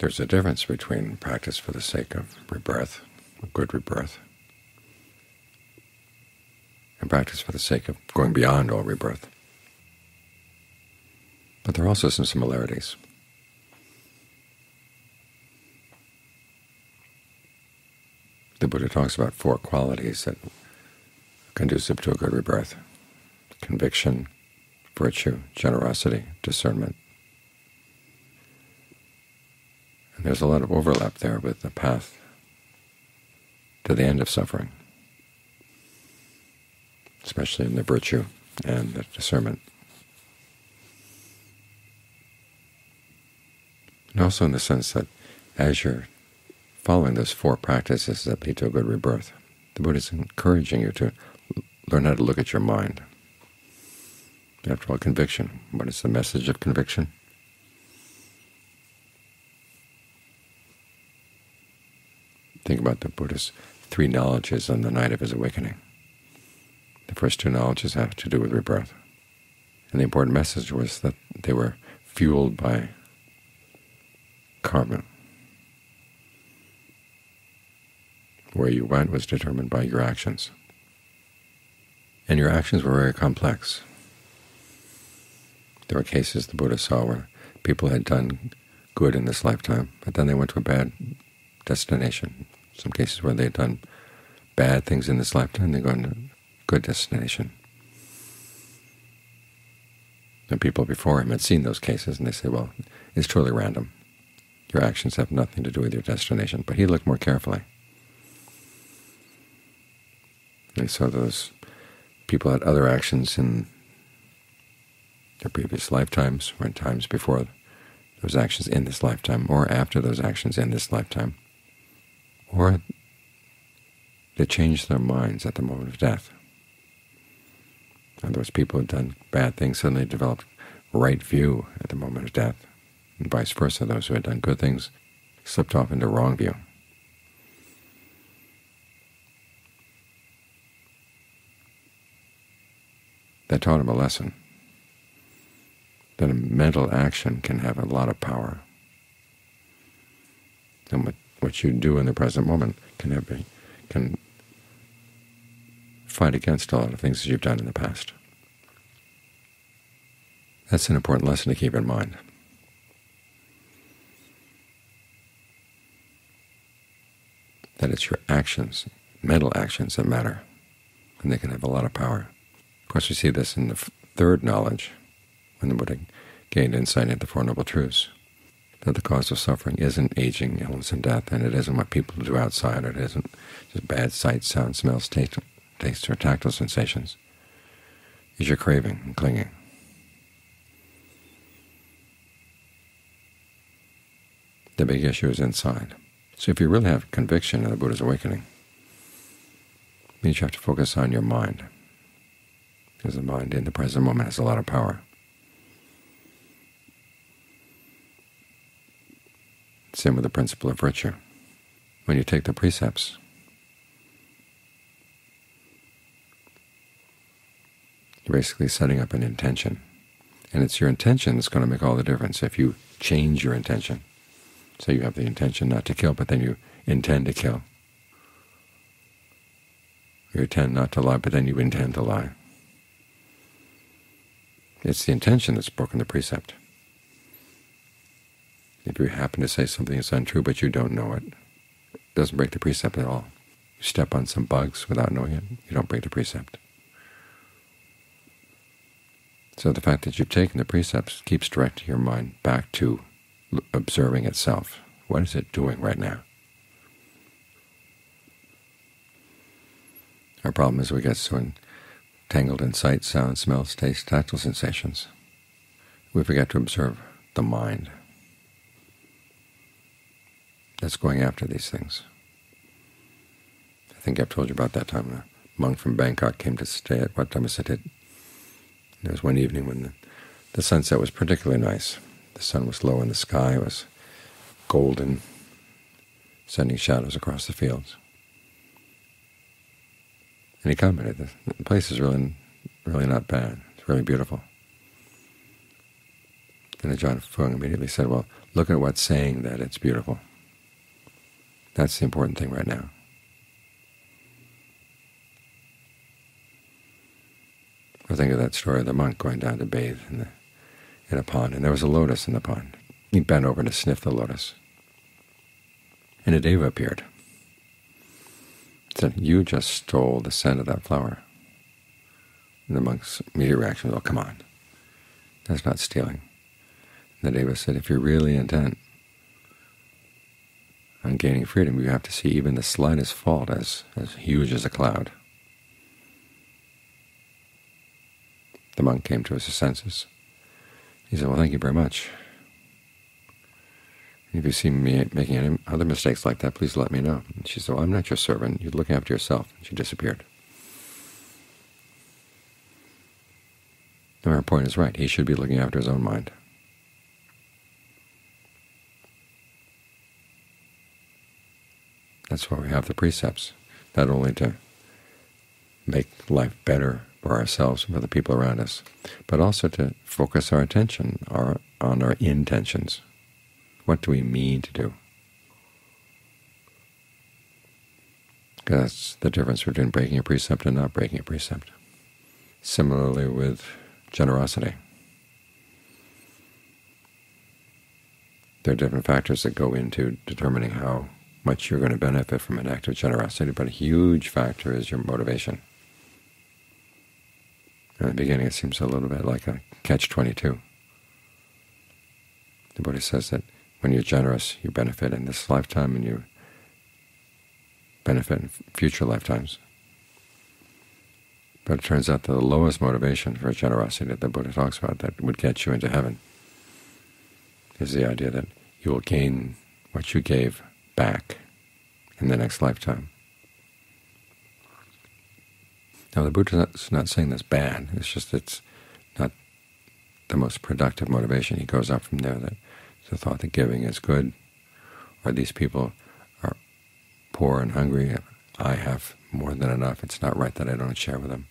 There's a difference between practice for the sake of rebirth, good rebirth, and practice for the sake of going beyond all rebirth. But there are also some similarities. The Buddha talks about four qualities that are conducive to a good rebirth. Conviction, virtue, generosity, discernment. And there's a lot of overlap there with the path to the end of suffering, especially in the virtue and the discernment. And also in the sense that as you're following those four practices that lead to a good rebirth, the Buddha is encouraging you to learn how to look at your mind. After all, conviction. What is the message of conviction? Think about the Buddha's three knowledges on the night of his awakening. The first two knowledges have to do with rebirth. And the important message was that they were fueled by karma. Where you went was determined by your actions. And your actions were very complex. There were cases the Buddha saw where people had done good in this lifetime, but then they went to a bad destination. Some cases where they had done bad things in this lifetime, they go into a good destination. And people before him had seen those cases, and they say, well, it's totally random. Your actions have nothing to do with your destination. But he looked more carefully. And he saw those people had other actions in their previous lifetimes or in times before those actions in this lifetime or after those actions in this lifetime, or they changed their minds at the moment of death. In other words, people who had done bad things suddenly developed right view at the moment of death and vice versa. Those who had done good things slipped off into wrong view. That taught him a lesson, that a mental action can have a lot of power. And what, what you do in the present moment can have can fight against a lot of things that you've done in the past. That's an important lesson to keep in mind. that it's your actions, mental actions that matter, and they can have a lot of power. Of course, we see this in the third knowledge, when the Buddha gained insight into the Four Noble Truths, that the cause of suffering isn't aging, illness, and death, and it isn't what people do outside, or it isn't just bad sights, sounds, smells, taste, tastes, or tactile sensations. It's your craving and clinging. The big issue is inside. So if you really have conviction in the Buddha's awakening, it means you have to focus on your mind, because the mind in the present moment has a lot of power. Same with the principle of virtue. When you take the precepts, you're basically setting up an intention. And it's your intention that's going to make all the difference if you change your intention. say you have the intention not to kill, but then you intend to kill. You intend not to lie, but then you intend to lie. It's the intention that's broken the precept. If you happen to say something that's untrue, but you don't know it, it doesn't break the precept at all. You step on some bugs without knowing it, you don't break the precept. So the fact that you've taken the precepts keeps directing your mind back to observing itself. What is it doing right now? Our problem is we get so entangled in sight, sound, smells, taste, tactile sensations, we forget to observe the mind that's going after these things. I think I've told you about that time a monk from Bangkok came to stay at Wat Dhammasathit. There was one evening when the, the sunset was particularly nice. The sun was low in the sky, it was golden, sending shadows across the fields. And he commented, the place is really, really not bad. It's really beautiful. Then Ajaan Fuang immediately said, well, look at what's saying that it's beautiful. That's the important thing right now. I think of that story of the monk going down to bathe in, the, in a pond, and there was a lotus in the pond. He bent over to sniff the lotus, and a deva appeared. Said, you just stole the scent of that flower. And the monk's immediate reaction was, oh, come on, that's not stealing. And the deva said, if you're really intent on gaining freedom, you have to see even the slightest fault as, as huge as a cloud. The monk came to his senses. He said, well, thank you very much. If you see me making any other mistakes like that, please let me know. And she said, well, I'm not your servant. You're looking after yourself. And she disappeared. And her point is right. He should be looking after his own mind. That's why we have the precepts, not only to make life better for ourselves and for the people around us, but also to focus our attention our, on our intentions. What do we mean to do? That's the difference between breaking a precept and not breaking a precept. Similarly with generosity. There are different factors that go into determining how much you're going to benefit from an act of generosity, but a huge factor is your motivation. In the beginning it seems a little bit like a catch-22. The Buddha says that when you're generous, you benefit in this lifetime and you benefit in future lifetimes. But it turns out that the lowest motivation for generosity that the Buddha talks about that would get you into heaven is the idea that you will gain what you gave back in the next lifetime. Now the Buddha is not saying that's bad, it's just it's not the most productive motivation. He goes up from there that the thought that giving is good, or these people are poor and hungry, I have more than enough, it's not right that I don't share with them.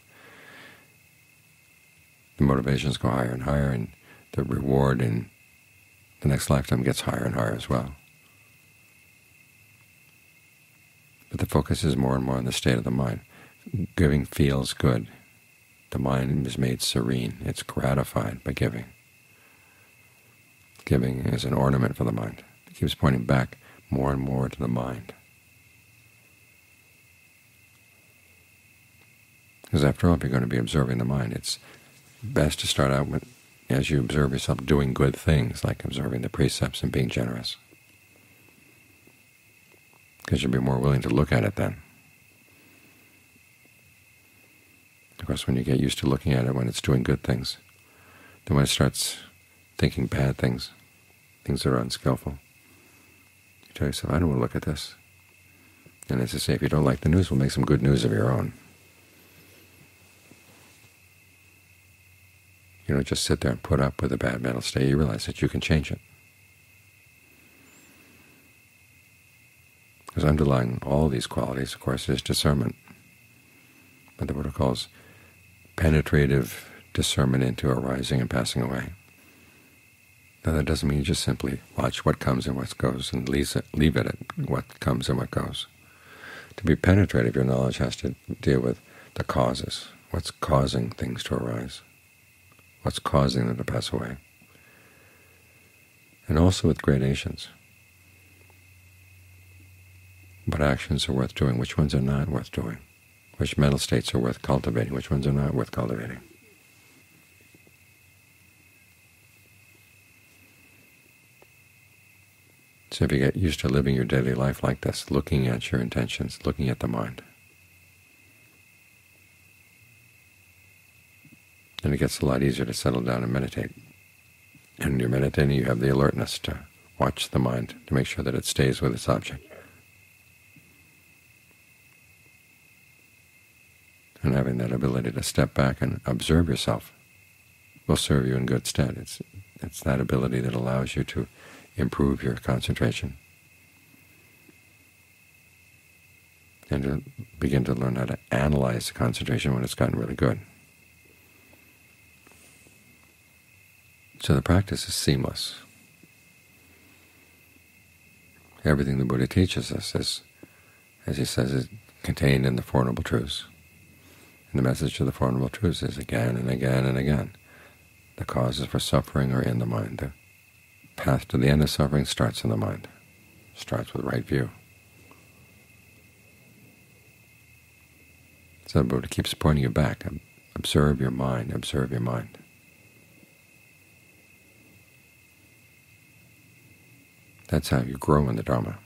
The motivations go higher and higher, and the reward in the next lifetime gets higher and higher as well. But the focus is more and more on the state of the mind. Giving feels good. The mind is made serene. It's gratified by giving. Giving is an ornament for the mind. It keeps pointing back more and more to the mind. Because after all, if you're going to be observing the mind, it's best to start out with, as you observe yourself, doing good things, like observing the precepts and being generous because you'll be more willing to look at it then. Of course, when you get used to looking at it when it's doing good things, then when it starts thinking bad things, things that are unskillful, you tell yourself, I don't want to look at this. And as I say, if you don't like the news, we'll make some good news of your own. You don't just sit there and put up with a bad mental state. You realize that you can change it. Because underlying all these qualities, of course, is discernment. What the Buddha calls penetrative discernment into arising and passing away. Now that doesn't mean you just simply watch what comes and what goes and leave it, leave it at what comes and what goes. To be penetrative, your knowledge has to deal with the causes. What's causing things to arise? What's causing them to pass away? And also with gradations what actions are worth doing, which ones are not worth doing, which mental states are worth cultivating, which ones are not worth cultivating. So if you get used to living your daily life like this, looking at your intentions, looking at the mind, then it gets a lot easier to settle down and meditate. And when you're meditating, you have the alertness to watch the mind, to make sure that it stays with its object. and having that ability to step back and observe yourself will serve you in good stead. It's, it's that ability that allows you to improve your concentration and to begin to learn how to analyze concentration when it's gotten really good. So the practice is seamless. Everything the Buddha teaches us is, as he says, is contained in the Four Noble Truths. And the message of the Four Noble Truths is again and again and again. The causes for suffering are in the mind. The path to the end of suffering starts in the mind, starts with right view. So Buddha keeps pointing you back. Observe your mind, observe your mind. That's how you grow in the Dharma.